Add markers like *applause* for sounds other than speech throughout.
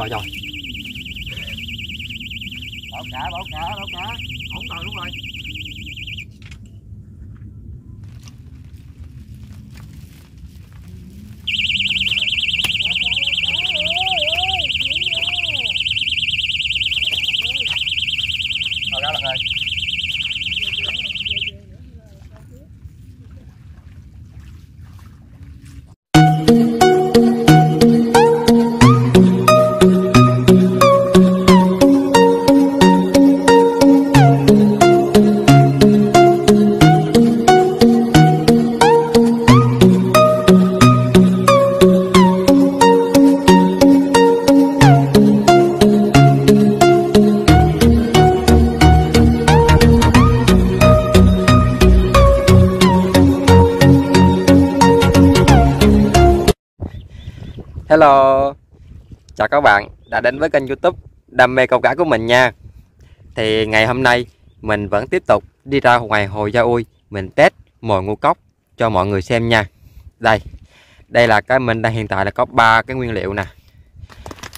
rồi rồi. Bảo cá bảo cá bảo cá không rồi đúng Rồi. Hello. Chào các bạn đã đến với kênh youtube Đam mê câu cá của mình nha. Thì ngày hôm nay mình vẫn tiếp tục đi ra ngoài hồ Gia Ui Mình test mồi ngũ cốc cho mọi người xem nha. Đây Đây là cái mình đang hiện tại là có ba cái nguyên liệu nè.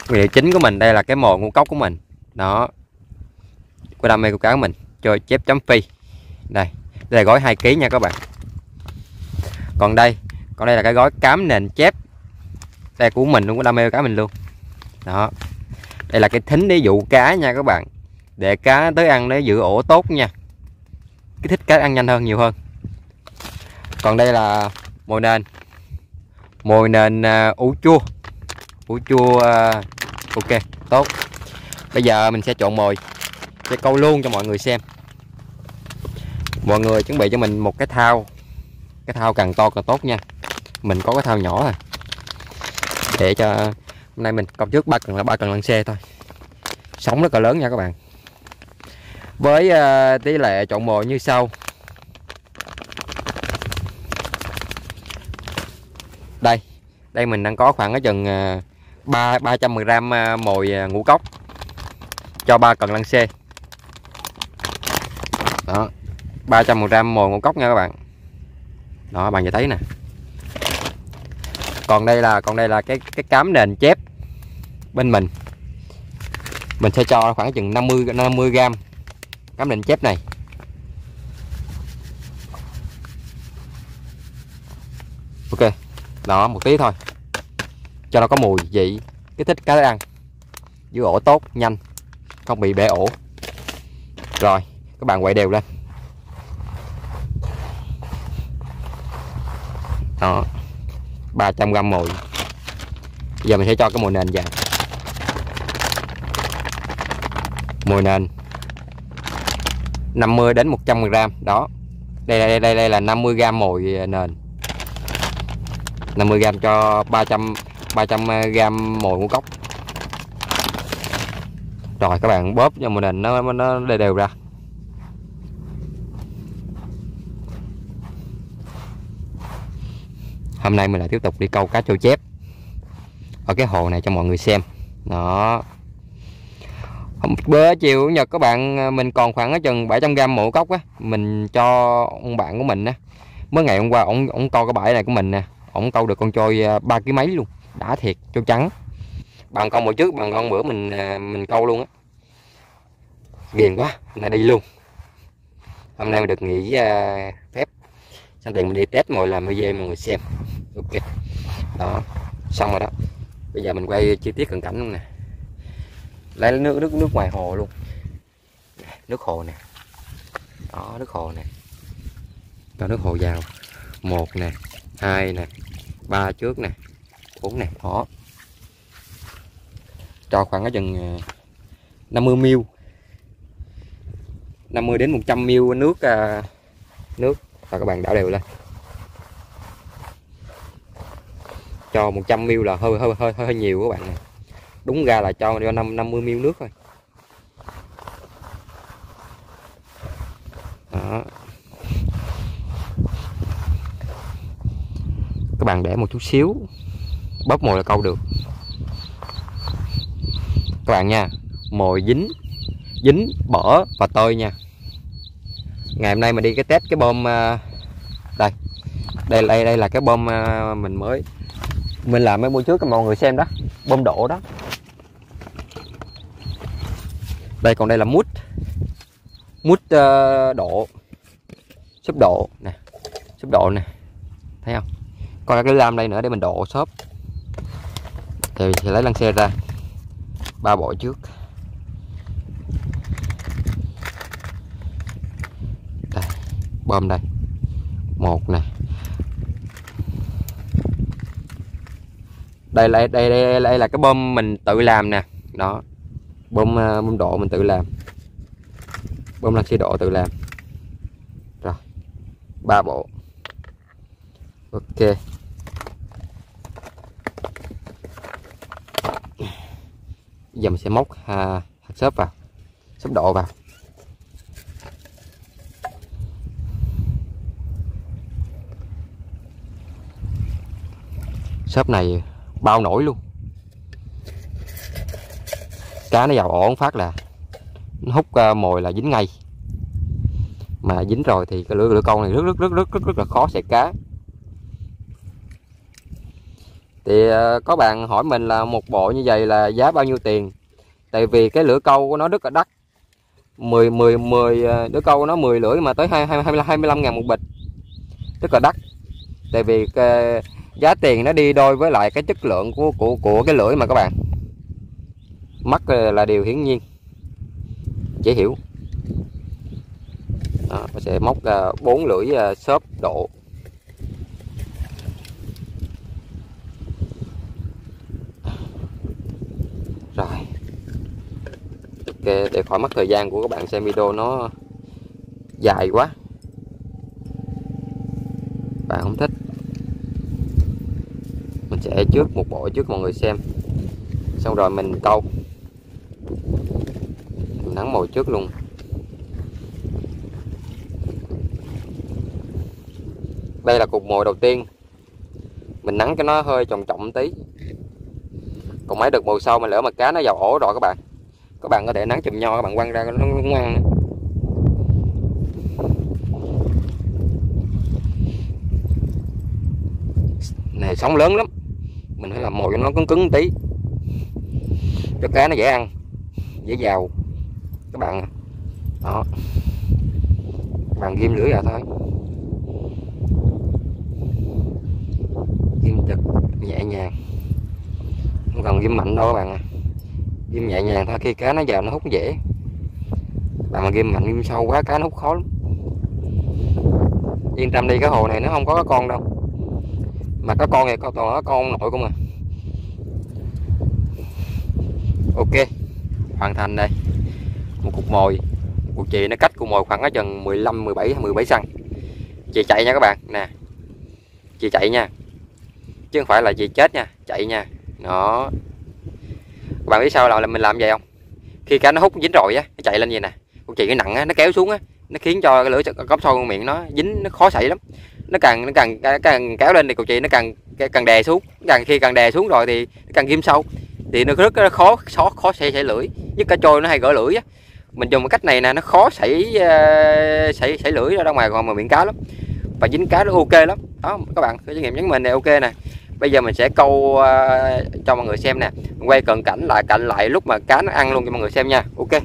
Nguyên liệu chính của mình đây là cái mồi ngũ cốc của mình. Đó, Của đam mê câu cá của mình, Cho chép chấm phi Đây Đây là gói 2 kg nha các bạn. Còn đây Còn đây là cái gói cám nền chép xe của mình luôn có đam mê cá mình luôn. Đó. Đây là cái thính để dụ cá nha các bạn. Để cá tới ăn để giữ ổ tốt nha. Cái thích cá ăn nhanh hơn, nhiều hơn. Còn đây là mồi nền. Mồi nền à, ủ chua. Ủ chua à, ok, tốt. Bây giờ mình sẽ trộn mồi. Sẽ câu luôn cho mọi người xem. Mọi người chuẩn bị cho mình một cái thao. Cái thao càng to càng tốt nha. Mình có cái thao nhỏ rồi để cho hôm nay mình câu trước ba cần là ba cần lăn xe thôi. Sóng rất là lớn nha các bạn. Với uh, tỷ lệ trộn mồi như sau. Đây đây mình đang có khoảng ở chừng ờ, ba ba trăm gram ờ, mồi ngũ cốc cho ba cần lăn xe đó 300 gram mồi ngũ cốc nha các bạn. Đó bạn sẽ thấy nè còn đây là, còn đây là cái cái cám nền chép bên mình. Mình sẽ cho khoảng chừng 50 50 gram cám nền chép này. Ok, đó, một tí thôi. Cho nó có mùi vị, cái thích cá ăn. Giữ ổ tốt, nhanh, không bị bể ổ. Rồi, các bạn quậy đều lên. Đó. 300 gram mồi. Giờ mình sẽ cho cái mồi nền vào. Mồi nền. 50 đến 100 gram, đó. Đây đây đây đây là 50 gram mồi nền. 50 gram cho 300 300 gram mồi ngũ cốc. Rồi, các bạn bóp cho mồi nền nó nó đều đều ra. Hôm nay mình lại tiếp tục đi câu cá trâu chép ở cái hồ này cho mọi người xem. Đó. Bữa chiều nhật các bạn à, mình còn khoảng ở chừng 700 gram mũ cốc á, mình cho ông bạn của mình á. Mới ngày hôm qua ổng ổng câu cái bãi này của mình nè, ổng câu được con trôi à, ba ký mấy luôn, đã thiệt trâu trắng. Bằng con bữa trước bằng con bữa mình à, mình câu luôn á. Ghiền quá nay đi luôn. Hôm nay mình được nghỉ phép. Xong tiền mình đi test mọi làm video mọi người xem ok. Đó. Xong rồi đó. Bây giờ mình quay chi tiết cận cảnh luôn nè. Lấy nước nước nước ngoài hồ luôn. Nước hồ nè. Đó, nước hồ nè. Cho nước hồ vào. Một nè, hai nè, ba trước nè, bốn nè. Đó. Cho khoảng ở chừng 50 ml 50 đến 100 ml nước ờ, nước. Và các bạn đảo đều lên. Cho 100 ml là hơi hơi hơi hơi nhiều các bạn này. Đúng ra là cho cho 5 50 ml nước thôi. Đó. Các bạn để một chút xíu, bóp mồi là câu được. Các bạn nha, mồi dính dính, bở và tơi nha. Ngày hôm nay mình đi cái test cái bom à, đây. Đây đây đây là cái bom à, mình mới mình làm mấy buổi trước cho mọi người xem đó. Bơm độ đó. Đây còn đây là mút. Mút ờ, uh, độ xốp độ nè. Xốp độ nè. Thấy không? Còn cái lam đây nữa để mình độ xốp. Thì thì lấy lăn xe ra. Ba bộ trước. Đây bơm đây. Một nè. Đây là đây, đây đây là cái bơm mình tự làm nè. Đó. Bơm ờ, bơm độ mình tự làm. Bơm lăn xe độ tự làm. Rồi. Ba bộ. Ok. Giờ mình sẽ móc à, hạt xốp vào. Xốp độ vào. Xốp này bao nổi luôn. Cá nó vào ổn phát là nó hút ờ, mồi là dính ngay. Mà dính rồi thì cái lưỡi lưỡi câu này rất rất rất rất rất, rất là khó xẻ cá. Thì ờ, có bạn hỏi mình là một bộ như vậy là giá bao nhiêu tiền? Tại vì cái lưỡi câu của nó rất là đắt. 10 10 10 đứa câu của nó 10 lưỡi mà tới 2 25 25 ngàn một bịch. Rất là đắt. Tại vì cái giá tiền nó đi đôi với lại cái chất lượng của của của cái lưỡi mà các bạn. Mắc ờ, là điều hiển nhiên. Dễ hiểu. Đó, nó sẽ móc bốn lưỡi ờ, xốp độ. Rồi. Ok để khỏi mất thời gian của các bạn xem video nó dài quá. Bạn không thích để sẽ trước một bộ trước mọi người xem. Xong rồi mình câu. Mình nắng mồi trước luôn. Đây là cục mồi đầu tiên. Mình nắng cho nó hơi trọng trọng tí. Còn mấy đợt mồi sau mà lỡ mà cá nó vào ổ rồi các bạn. Các bạn có thể nắng chùm nho, các bạn quăng ra nó ngoan này, sóng lớn lắm mồi cho nó cứng cứng tí. Cho cá nó dễ ăn, dễ vào các bạn đó. Các bạn ghim lưỡi vào thôi. Ghim chật nhẹ nhàng. Không cần ghim mạnh đâu các bạn à ghim nhẹ nhàng thôi, khi cá nó vào nó hút dễ. Bạn mà ghim mạnh, ghim sâu quá, cá nó hút khó lắm. Yên tâm đi, cái hồ này nó không có con đâu. Mà có con này có toàn có con nội không à? Ok, hoàn thành đây. Một cục mồi. Một cục chì nó cách cục mồi khoảng ở chừng 15 17 17 xăng. Chị chạy nha các bạn. Nè chị chạy nha. Chứ không phải là chị chết nha, chạy nha. Nó. các bạn biết sao là mình làm vậy không? Khi cá nó hút dính rồi á, nó chạy lên vậy nè. Cục chị cái nặng á, nó kéo xuống á, nó khiến cho cái lưỡi cốc sâu miệng nó, dính, nó khó xảy lắm. Nó càng nó càng càng kéo lên thì cục chị nó càng càng đè xuống. Càng khi càng đè xuống rồi thì nó càng ghim sâu thì nó rất khó khó khó xảy xảy lưỡi. Nhất cả trôi nó hay gỡ lưỡi á. Mình dùng cái cách này nè nó khó xảy ờ, xảy xảy lưỡi ra ngoài còn mà miệng cá lắm. Và dính cá nó ok lắm. Đó các bạn cái kinh nghiệm nhắn mình này ok nè. Bây giờ mình sẽ câu uh, cho mọi người xem nè. Quay cận cảnh lại cạnh lại lúc mà cá nó ăn luôn cho mọi người xem nha. Ok.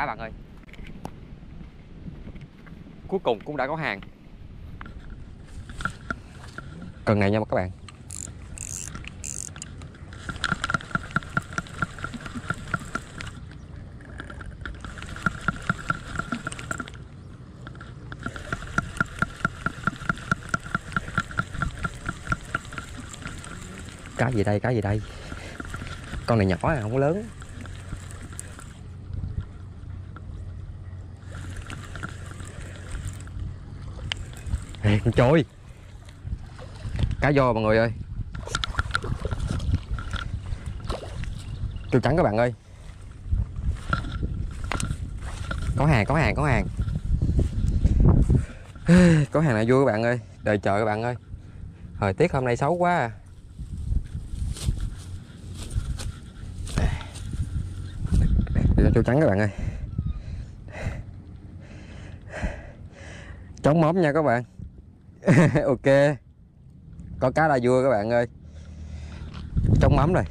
Cá bạn ơi. Cuối cùng cũng đã có hàng. Cần này nha các bạn. Cá gì đây, cá gì đây? Con này nhỏ à không có lớn. Ê, con trôi cá vô mọi người ơi. Trâu trắng các bạn ơi. Có hàng có hàng có hàng. *sighs* Có hàng nào vui các bạn ơi. Đợi chờ các bạn ơi. Thời tiết hôm nay xấu quá à. Để cho trâu trắng các bạn ơi. Chống móm nha các bạn. *laughs* ok. Có cá là vui các bạn ơi. Chống mắm rồi.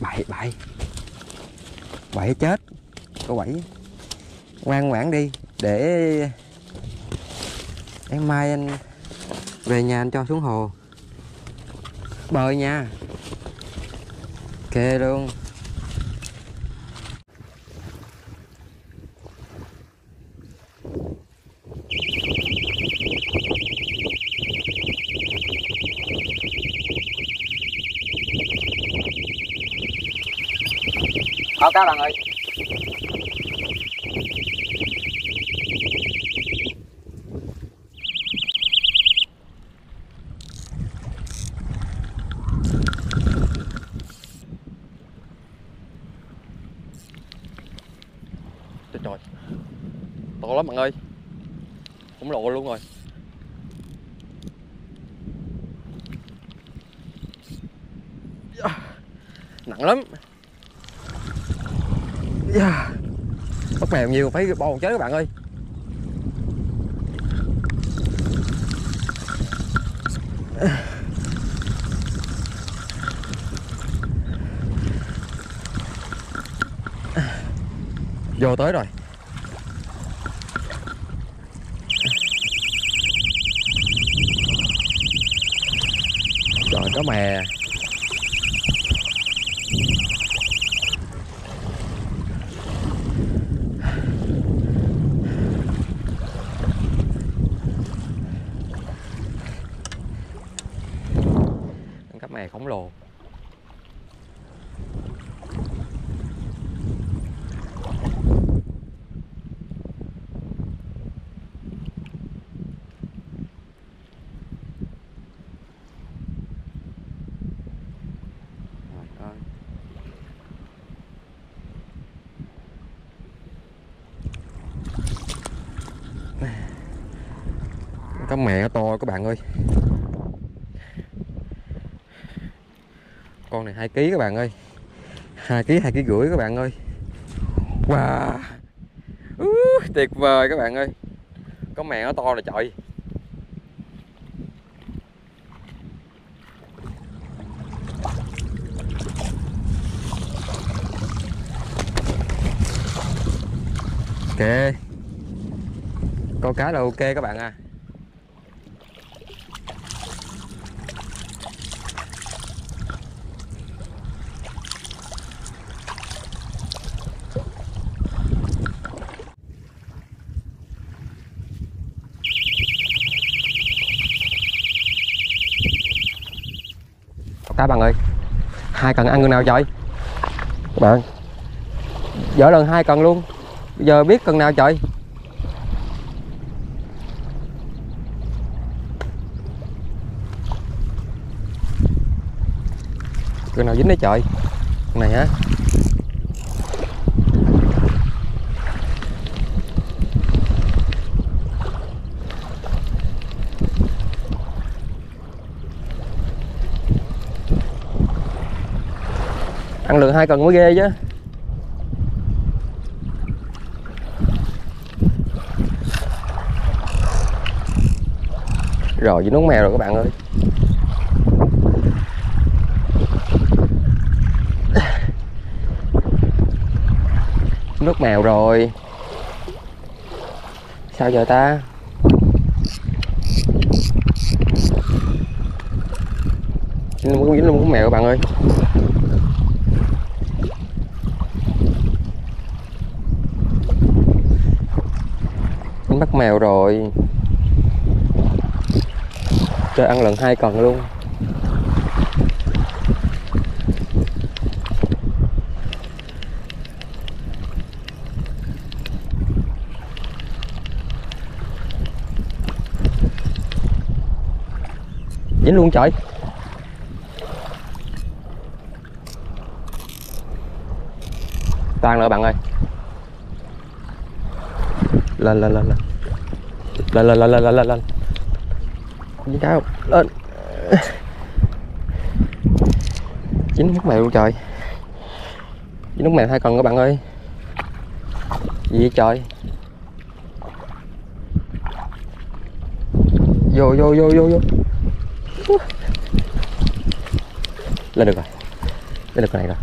Bảy bảy bảy chết. Có bảy ngoan ngoãn đi. Để em mai anh về nhà anh cho xuống hồ. Bơi nha. Ok luôn. Báo cáo bạn ơi. Trời trời To lắm bạn ơi. Cũng lộ luôn rồi. Dạ. Nặng lắm yeah. Bắt mèo nhiều phải bò chết các bạn ơi. Vô tới rồi. Trời có mè Con cá mè khổng lồ Trời ơi. Cá mẹ to các bạn ơi con này 2 kg các bạn ơi. 2 kg 2 kg rưỡi các bạn ơi. Wow. Uh, Tuyệt vời các bạn ơi. Có mẹ nó to là trời. Ok. Câu cá là ok các bạn à. Cá bạn ơi, hai cần ăn người nào trời Các bạn, Dở lần hai cần luôn. Bây giờ biết cần nào trời Cần nào dính đấy trời? Con này hả? Ăn lượng hai cần mới ghê chứ. Rồi, với uống mèo rồi các bạn ơi. Nước mèo rồi. Sao giờ ta? Dính luôn dính luôn con mèo các bạn ơi. Dính bắt mèo rồi. Trời ăn lần hai cần luôn. Dính luôn trời. Toàn nữa bạn ơi. Lên lên lên lên Lên lên lên lên lên lên lên Dính cá không? Lên. Dính nước mèo luôn trời. Dính nước mèo hai cần các bạn ơi. Gì vậy trời? Vô vô vô vô vô. Lên được rồi. Lên được cái này rồi.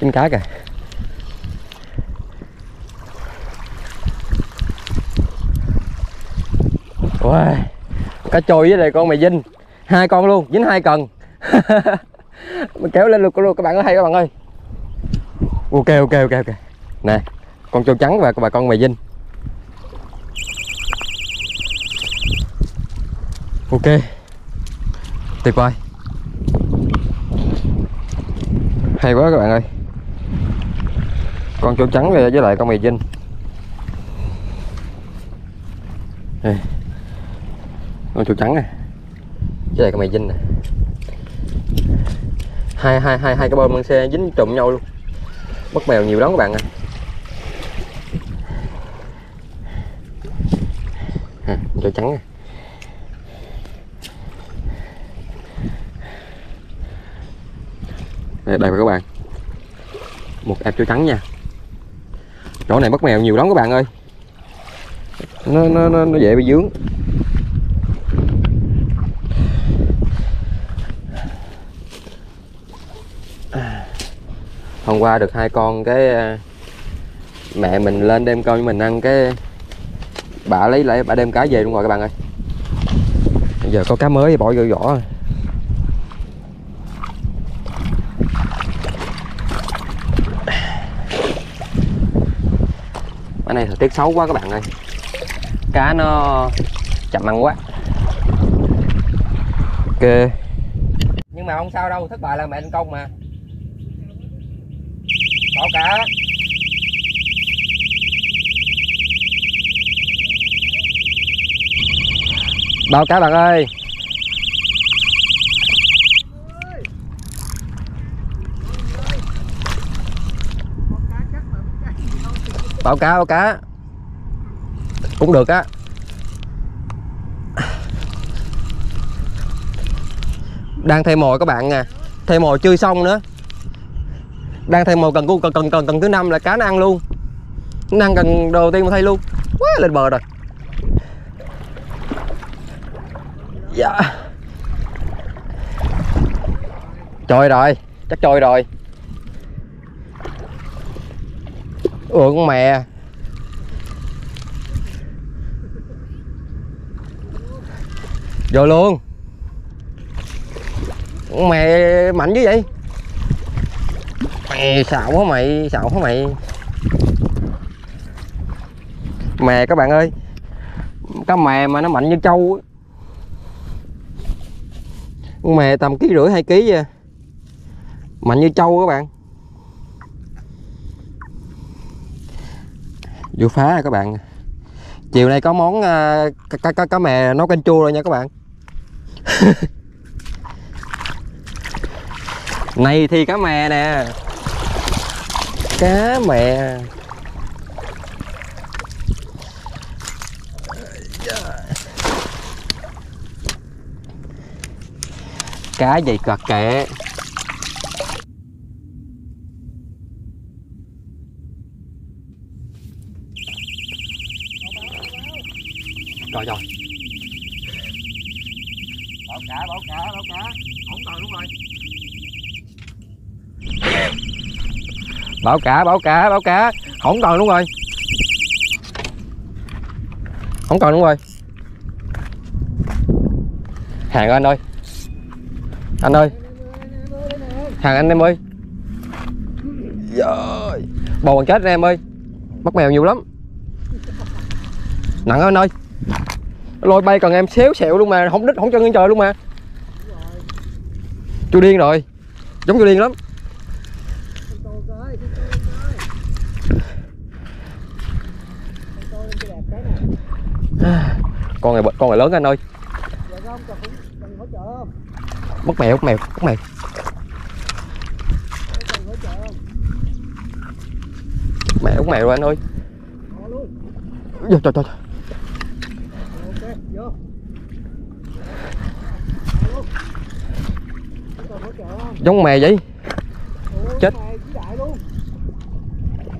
Dính cá kìa. Wow. cá trôi với lại con mày dinh hai con luôn, dính hai cần. *laughs* Mình kéo lên luôn luôn, các bạn ơi, hay các bạn ơi. Ok ok ok ok. Nè, con trâu trắng và bà con mày dinh ok. Tuyệt vời. Hay quá các bạn ơi. Con trâu trắng với lại con mày dinh Đây con trâu trắng nè với lại con mày dinh nè. Hai hai hai hai cái bơm xe dính trùng nhau luôn. Bắt mèo nhiều lắm các bạn ơi. À, trâu trắng nè đây, đây các bạn. Một em trâu trắng nha. Chỗ này bắt mèo nhiều lắm các bạn ơi. Nó nó nó, nó dễ bị dướng hôm qua được hai con cái à, mẹ mình lên đem con cho mình ăn cái, bà lấy lại, bà đem cá về luôn rồi các bạn ơi. Bây giờ có cá mới bỏ vô vỏ bữa nay thời tiết xấu quá các bạn ơi. Cá nó chậm ăn quá. Ok. Nhưng mà không sao đâu, thất bại là mẹ thành công mà cá bao cá bạn ơi. Bao cá bao cá cũng được á. Đang thay mồi các bạn nè. Thay mồi chưa xong nữa đang thay màu cần cần cần cần cần thứ năm là cá nó ăn luôn. Nó ăn cần đầu tiên mà thay luôn. Quá lên bờ rồi. Dạ. Trôi rồi, chắc trôi rồi. Ủa con mè vô luôn. Con mè mạnh chứ vậy? Mày xạo quá mày xạo quá mày. Mè các bạn ơi. Cá mè mà nó mạnh như trâu con mè tầm ký rưỡi hai ký vậy à. mạnh như trâu các bạn. Vô phá rồi các bạn. Chiều nay có món à, cá, cá, cá, cá mè nấu canh chua rồi nha các bạn. *laughs* Này thì cá mè nè cá mè cá gì cật kệ rồi rồi Bảo cả, bảo cả, bảo cả. không còn đúng rồi. Bảo cả bảo cả bảo cả. Không còn đúng rồi. Không còn đúng rồi. Hàng anh ơi. Anh ơi. Hàng anh em ơi. Trời. bò bằng chết ra em ơi. Bắt mèo nhiều lắm. Nặng anh ơi. Lôi bay cần em xéo xẹo luôn mà. Không đít không chân lên trời luôn mà. Chú điên rồi. Giống chú điên lắm. Con này con này lớn anh ơi. Mất mèo mất mèo mất mèo. Mẹ mất mèo rồi anh ơi. Vô trời trời giống mè vậy. Chết.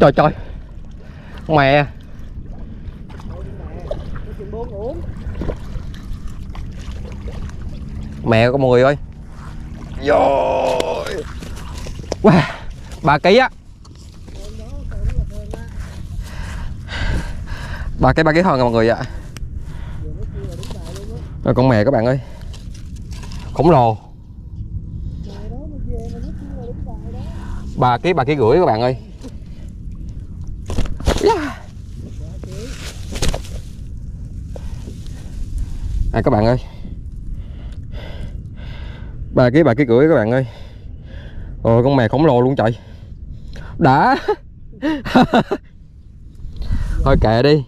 trời trời. Mè. Mẹ của mọi người ơi. Rồi. Wow ba ký á. Ba cái ba ký thôi mọi người ạ. Rồi con mè các bạn ơi. Khổng lồ. Ba ký ba ký rưỡi các bạn ơi. Yeah. à các bạn ơi ba ký ba ký rưỡi các bạn ơi. Rồi con mè khổng lồ luôn trời. Đã. *laughs* Thôi kệ đi.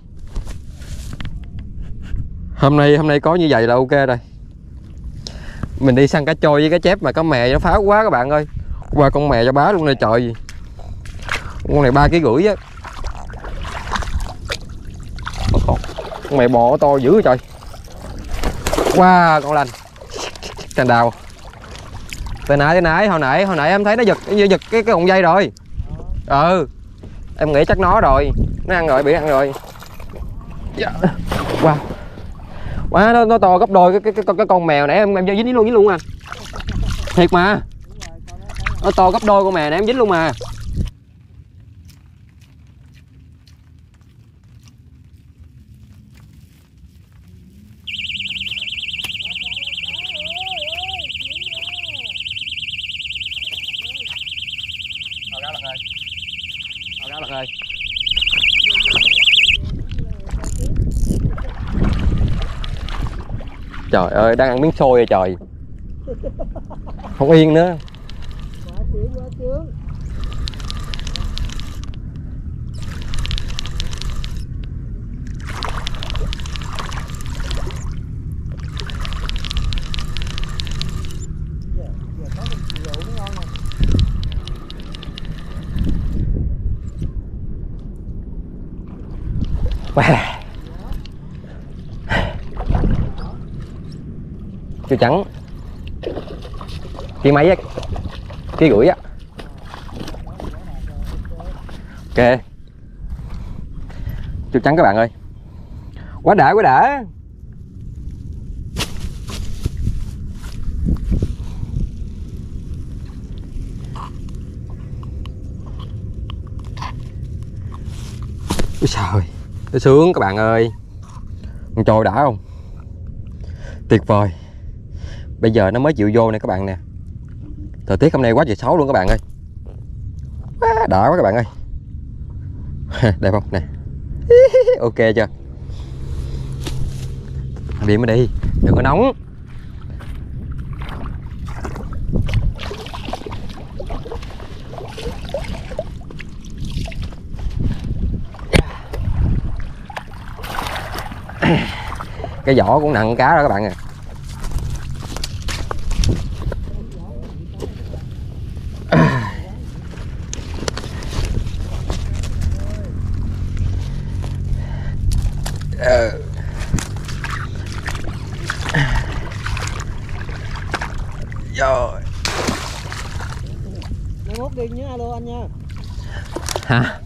Hôm nay hôm nay có như vậy là ok rồi. Mình đi săn cá trôi với cá chép mà có mè nó phá quá các bạn ơi. Qua con mè cho bá luôn này trời. Gì con này ba ký rưỡi á. Con mè bò to dữ trời. Wow con lành. Cành đào từ nãy từ nãy hồi nãy hồi nãy em thấy nó giật nó giật cái cái cuộn dây rồi. Ừ. Em nghĩ chắc nó rồi. Nó ăn rồi bị ăn rồi. Dạ. wow. Quá nó, nó to gấp đôi cái cái, cái, cái con mèo nãy em em dính luôn dính luôn à. Thiệt mà. Nó to gấp đôi con mèo nãy em dính luôn mà trời ơi đang ăn miếng xôi rồi trời không yên nữa wow. Chưa trắng. Ký mấy á Ký gửi á. Ok. Chưa trắng các bạn ơi. Quá đã quá đã. Ôi trời nó sướng các bạn ơi. Con trôi đã không? Tuyệt vời bây giờ nó mới chịu vô nè các bạn nè. Thời tiết hôm nay quá trời xấu luôn các bạn ơi. Đã quá các bạn ơi. *laughs* Đẹp không? Nè. *laughs* Ok chưa? Đi mới đi. Đừng có nóng. Cái vỏ cũng nặng cá đó các bạn à. alo anh nha. Hả?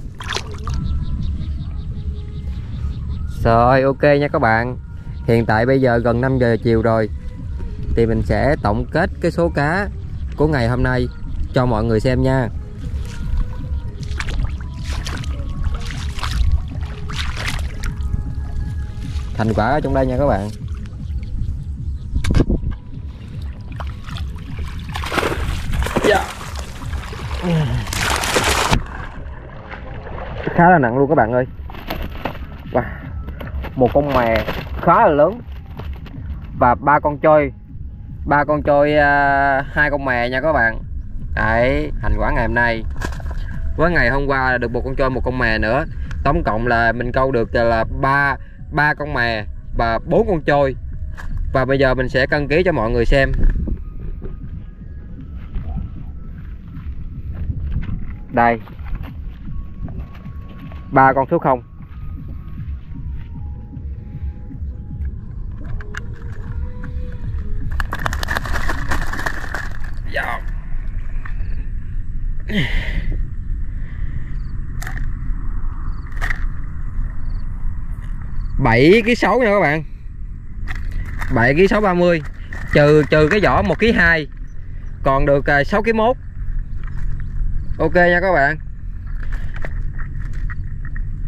Rồi, ok nha các bạn. Hiện tại bây giờ gần 5 giờ chiều rồi. Thì mình sẽ tổng kết cái số cá của ngày hôm nay cho mọi người xem nha. Thành quả ở trong đây nha các bạn. Khá là nặng luôn các bạn ơi. Wow. một con mè khá là lớn. Và ba con trôi. Ba con trôi hai hai con mè nha các bạn. Đấy, thành quả ngày hôm nay. Với ngày hôm qua là được một con trôi, một con mè nữa. Tổng cộng là mình câu được là ba ba con mè và bốn con trôi. Và bây giờ mình sẽ cân ký cho mọi người xem. Đây ba con số 0 Dạ. bảy ký sáu nha các bạn. Bảy ký sáu ba mươi. Trừ trừ cái vỏ một ký hai. Còn được à, sáu ký mốt. Ok nha các bạn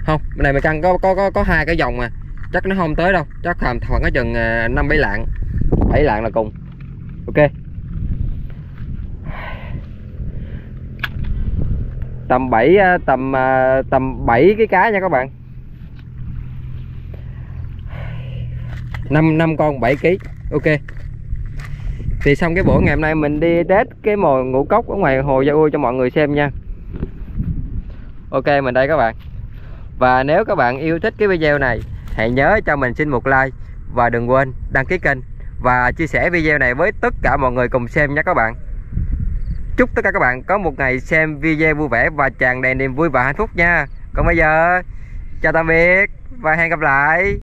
không, bên này mình căng, có có có có hai cái dòng mà. Chắc nó không tới đâu. Chắc khoảng khoảng cái chừng à, năm bảy lạng. Bảy lạng là cùng. Ok. Tầm 7 à, tầm à, tầm 7 cái cá nha các bạn. 5 năm con 7 kg ok. Thì xong cái buổi ngày hôm nay mình đi test cái mồi ngũ cốc ở ngoài hồ Gia Ui cho mọi người xem nha. Ok, mình đây các bạn và nếu các bạn yêu thích cái video này, hãy nhớ cho mình xin một like và đừng quên đăng ký kênh và chia sẻ video này với tất cả mọi người cùng xem nha các bạn. Chúc tất cả các bạn có một ngày xem video vui vẻ và tràn đầy niềm vui và hạnh phúc nha. Còn bây giờ, chào tạm biệt và hẹn gặp lại.